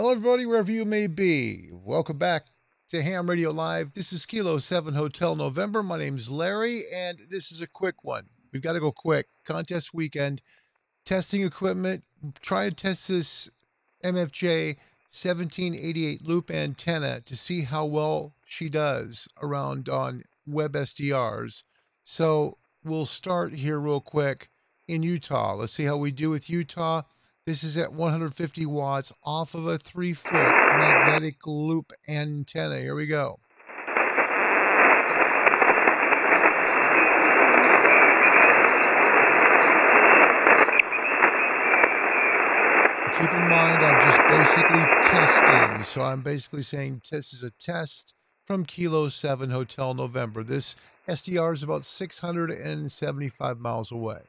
Hello, everybody, wherever you may be. Welcome back to Ham Radio Live. This is Kilo 7 Hotel November. My name's Larry, and this is a quick one. We've got to go quick. Contest weekend, testing equipment. Try to test this MFJ 1788 loop antenna to see how well she does around on web SDRs. So we'll start here real quick in Utah. Let's see how we do with Utah. This is at 150 watts off of a three foot magnetic loop antenna. Here we go. Keep in mind, I'm just basically testing. So I'm basically saying this is a test from Kilo 7 Hotel November. This SDR is about 675 miles away.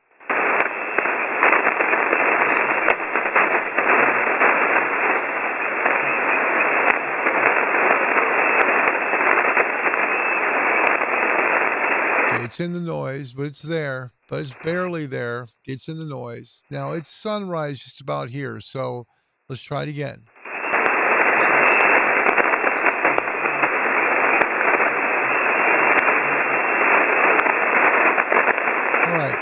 It's in the noise, but it's there, but it's barely there. It's in the noise. Now it's sunrise just about here, so let's try it again. All right,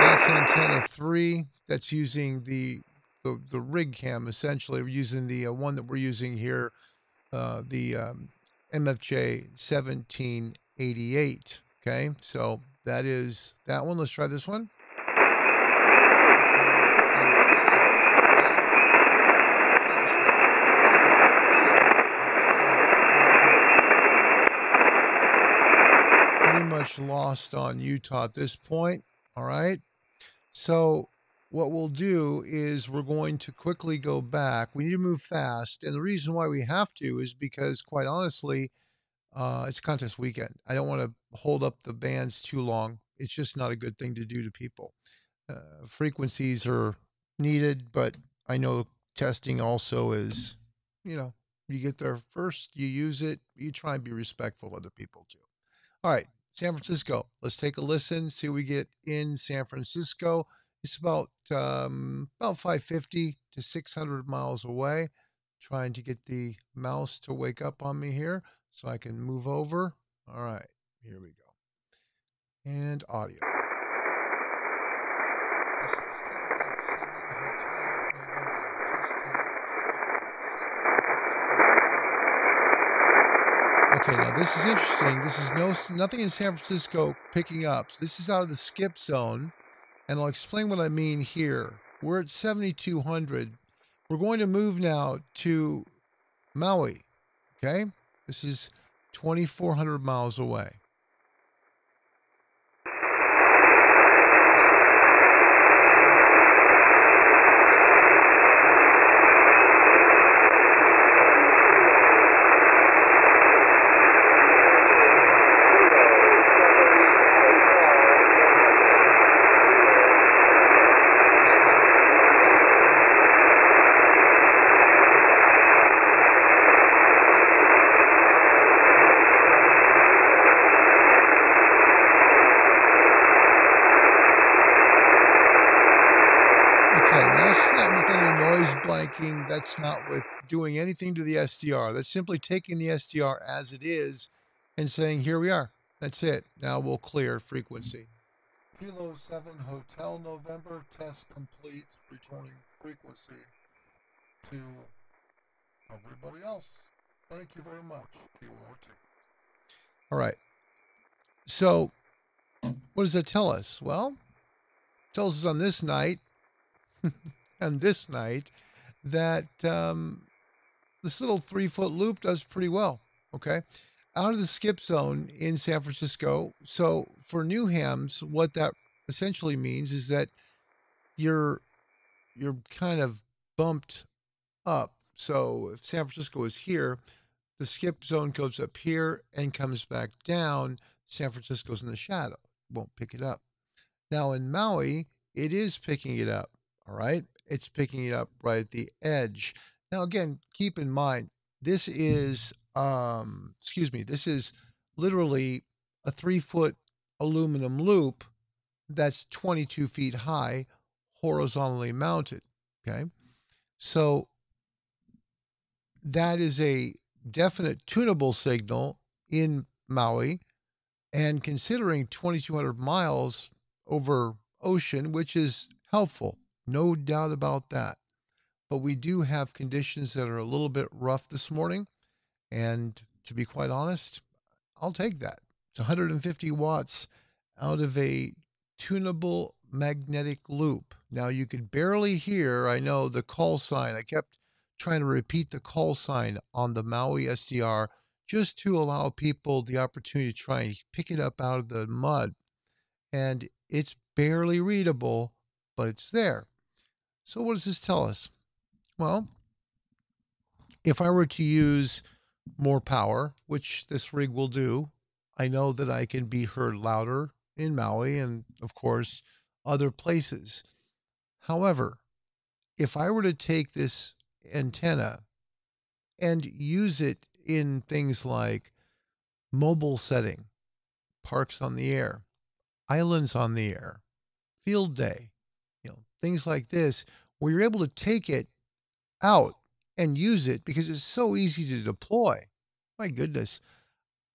that's antenna three. That's using the the, the rig cam essentially. We're using the uh, one that we're using here, uh, the um, MFJ 1788. Okay, so that is that one. Let's try this one. Pretty much lost on Utah at this point. All right. So what we'll do is we're going to quickly go back. We need to move fast. And the reason why we have to is because, quite honestly, uh, it's contest weekend. I don't want to hold up the bands too long. It's just not a good thing to do to people. Uh, frequencies are needed, but I know testing also is, you know, you get there first, you use it, you try and be respectful of other people too. All right, San Francisco. Let's take a listen, see what we get in San Francisco. It's about um, about 550 to 600 miles away. Trying to get the mouse to wake up on me here so I can move over. All right, here we go. And audio. Okay, now this is interesting. This is no nothing in San Francisco picking up. So this is out of the skip zone, and I'll explain what I mean here. We're at 7200. We're going to move now to Maui. Okay, this is 2,400 miles away. That's not with doing anything to the SDR. That's simply taking the SDR as it is and saying, here we are. That's it. Now we'll clear frequency. Kilo 7 Hotel November test complete, returning frequency to everybody else. Thank you very much, All right. So, what does that tell us? Well, tells us on this night and this night that um, this little three foot loop does pretty well. Okay. Out of the skip zone in San Francisco. So for new hams, what that essentially means is that you're you're kind of bumped up. So if San Francisco is here, the skip zone goes up here and comes back down. San Francisco's in the shadow, won't pick it up. Now in Maui, it is picking it up. All right it's picking it up right at the edge. Now, again, keep in mind, this is, um, excuse me, this is literally a three foot aluminum loop that's 22 feet high, horizontally mounted. Okay. So that is a definite tunable signal in Maui. And considering 2,200 miles over ocean, which is helpful, no doubt about that. But we do have conditions that are a little bit rough this morning. And to be quite honest, I'll take that. It's 150 watts out of a tunable magnetic loop. Now you could barely hear, I know, the call sign. I kept trying to repeat the call sign on the Maui SDR just to allow people the opportunity to try and pick it up out of the mud. And it's barely readable, but it's there. So, what does this tell us? Well, if I were to use more power, which this rig will do, I know that I can be heard louder in Maui and, of course, other places. However, if I were to take this antenna and use it in things like mobile setting, parks on the air, islands on the air, field day, things like this, where you're able to take it out and use it because it's so easy to deploy. My goodness.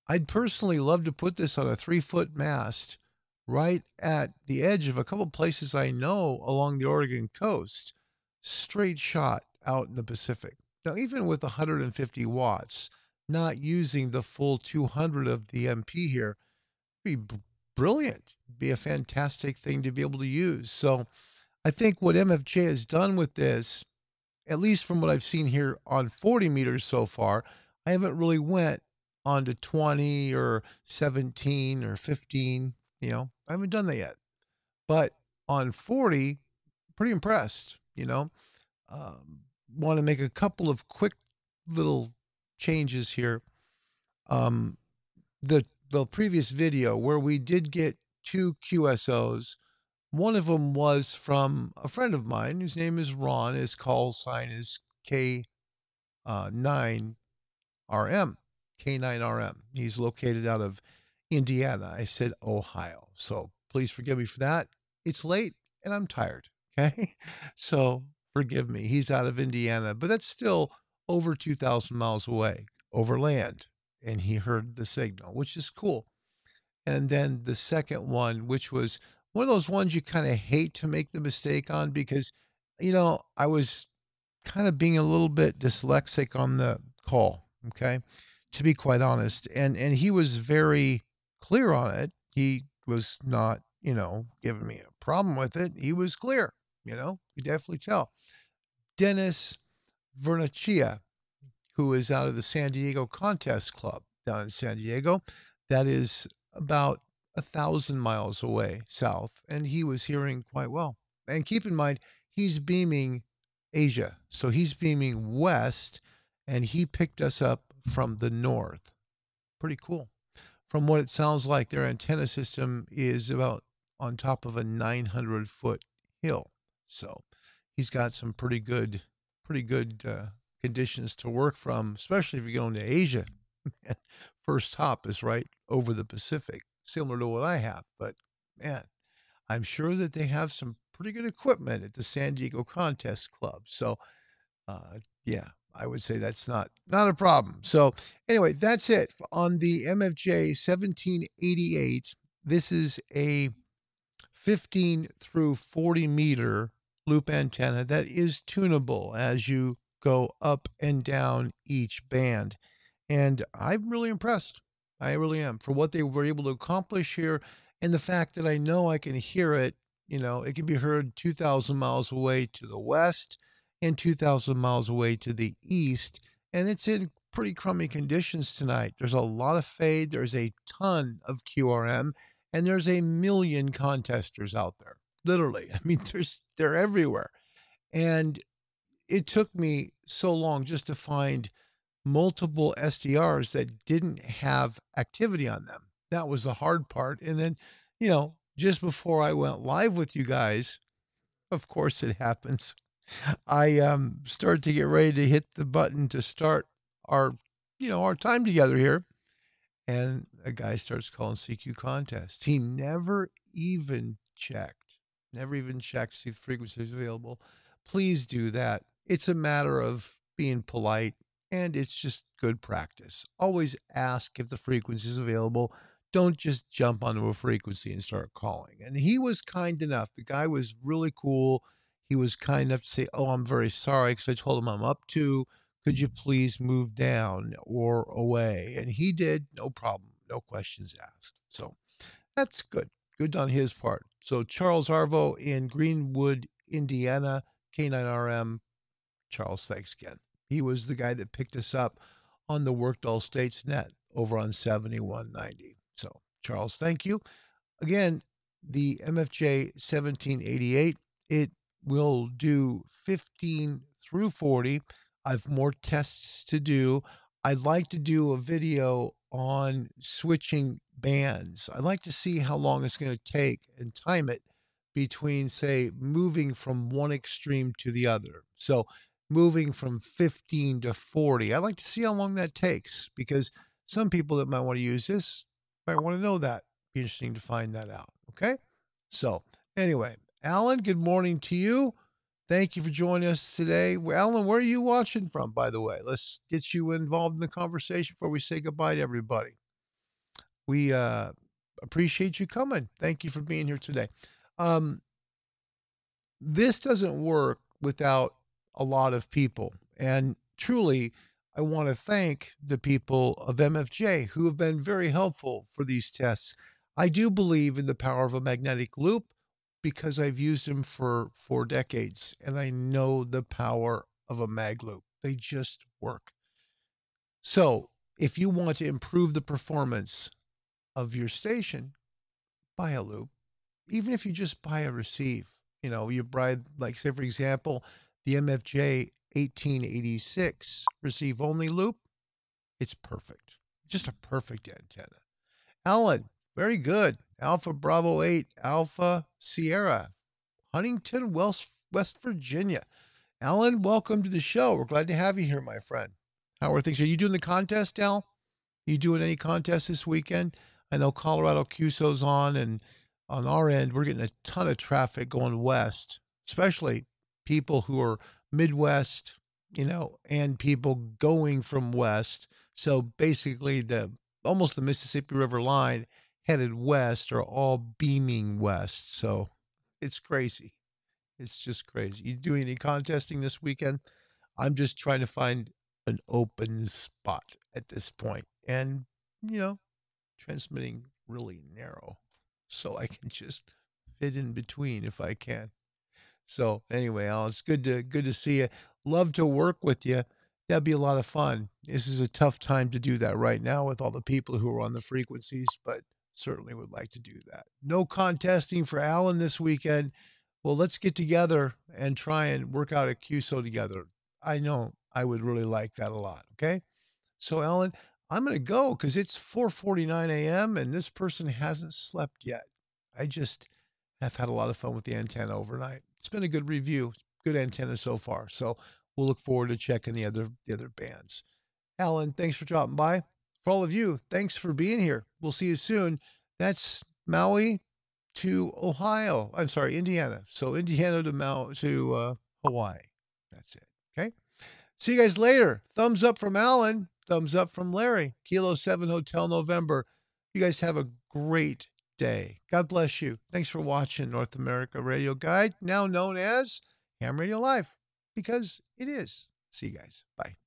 I'd personally love to put this on a three foot mast right at the edge of a couple places I know along the Oregon coast, straight shot out in the Pacific. Now, even with 150 watts, not using the full 200 of the MP here, be brilliant, be a fantastic thing to be able to use. So, I think what MFJ has done with this, at least from what I've seen here on 40 meters so far, I haven't really went on to 20 or 17 or 15 you know, I haven't done that yet. But on 40, pretty impressed, you know. Um, Want to make a couple of quick little changes here. Um, the the previous video where we did get two QSOs. One of them was from a friend of mine whose name is Ron. His call sign is K9RM. Uh, K9RM. He's located out of Indiana. I said Ohio. So please forgive me for that. It's late and I'm tired. Okay. So forgive me. He's out of Indiana, but that's still over 2,000 miles away over land. And he heard the signal, which is cool. And then the second one, which was one of those ones you kind of hate to make the mistake on because, you know, I was kind of being a little bit dyslexic on the call. Okay. To be quite honest. And, and he was very clear on it. He was not, you know, giving me a problem with it. He was clear, you know, you definitely tell. Dennis Vernachia, who is out of the San Diego Contest Club down in San Diego, that is about a thousand miles away south, and he was hearing quite well. And keep in mind, he's beaming Asia, so he's beaming west, and he picked us up from the north. Pretty cool from what it sounds like, their antenna system is about on top of a 900 foot hill. So he's got some pretty good, pretty good uh, conditions to work from, especially if you're going to Asia. First hop is right over the Pacific, similar to what I have. But man, I'm sure that they have some pretty good equipment at the San Diego Contest Club. So, uh, yeah, I would say that's not not a problem. So anyway, that's it on the MFJ 1788. This is a 15 through 40 meter loop antenna that is tunable as you go up and down each band. And I'm really impressed. I really am for what they were able to accomplish here and the fact that I know I can hear it. You know, it can be heard 2,000 miles away to the west and 2,000 miles away to the east. And it's in pretty crummy conditions tonight. There's a lot of fade, there's a ton of QRM, and there's a million contesters out there. Literally. I mean, there's they're everywhere. And it took me so long just to find multiple SDRs that didn't have activity on them. That was the hard part. And then, you know, just before I went live with you guys, of course it happens. I um, started to get ready to hit the button to start our, you know, our time together here. And a guy starts calling CQ contests. He never even checked, never even checked to see if frequency is available. Please do that. It's a matter of being polite and it's just good practice. Always ask if the frequency is available. Don't just jump onto a frequency and start calling. And he was kind enough. The guy was really cool. He was kind enough to say, Oh, I'm very sorry because I told him I'm up to. Could you please move down or away? And he did, no problem, no questions asked. So that's good. Good on his part. So Charles Arvo in Greenwood, Indiana, K9RM. Charles, thanks again. He was the guy that picked us up on the Worked All States net over on 7190. So, Charles, thank you. Again, the MFJ 1788, it will do 15 through 40. I've more tests to do. I'd like to do a video on switching bands. I'd like to see how long it's going to take and time it between, say, moving from one extreme to the other. So, moving from 15 to 40. I'd like to see how long that takes because some people that might want to use this might want to know that. Be interesting to find that out. Okay. So, anyway, Alan, good morning to you. Thank you for joining us today. Alan, where are you watching from, by the way? Let's get you involved in the conversation before we say goodbye to everybody. We uh, appreciate you coming. Thank you for being here today. Um, this doesn't work without a lot of people. And truly, I want to thank the people of MFJ who have been very helpful for these tests. I do believe in the power of a magnetic loop because I've used them for four decades and I know the power of a mag loop. They just work. So, if you want to improve the performance of your station, buy a loop. Even if you just buy a receive, you know, you buy, like, say, for example, the MFJ 1886 receive only loop, it's perfect. Just a perfect antenna. Alan, very good. Alpha Bravo 8, Alpha Sierra, Huntington, West, West Virginia. Alan, welcome to the show. We're glad to have you here, my friend. How are things? Are you doing the contest, Al? Are you doing any contests this weekend? I know Colorado QSO's on, and on our end, we're getting a ton of traffic going west, especially people who are Midwest, you know, and people going from west. So basically, the almost the Mississippi River line headed west are all beaming west. So it's crazy. It's just crazy. You doing any contesting this weekend? I'm just trying to find an open spot at this point, and you know, transmitting really narrow, so I can just fit in between if I can. So anyway, Al, it's good to good to see you. Love to work with you. That'd be a lot of fun. This is a tough time to do that right now with all the people who are on the frequencies, but certainly would like to do that. No contesting for Alan this weekend. Well, let's get together and try and work out a QSO together. I know I would really like that a lot. Okay. So, Alan, I'm going to go because it's 4:49 a.m. and this person hasn't slept yet. I just have had a lot of fun with the antenna overnight it's been a good review, good antenna so far. So we'll look forward to checking the other the other bands. Alan, thanks for dropping by. For all of you, thanks for being here. We'll see you soon. That's Maui to Ohio. I'm sorry, Indiana. So Indiana to Maui to uh, Hawaii. That's it. Okay. See you guys later. Thumbs up from Alan. Thumbs up from Larry. Kilo 7 Hotel November. You guys have a great day. God bless you. Thanks for watching North America Radio Guide, now known as Ham Radio Live, because it is. See you guys. Bye.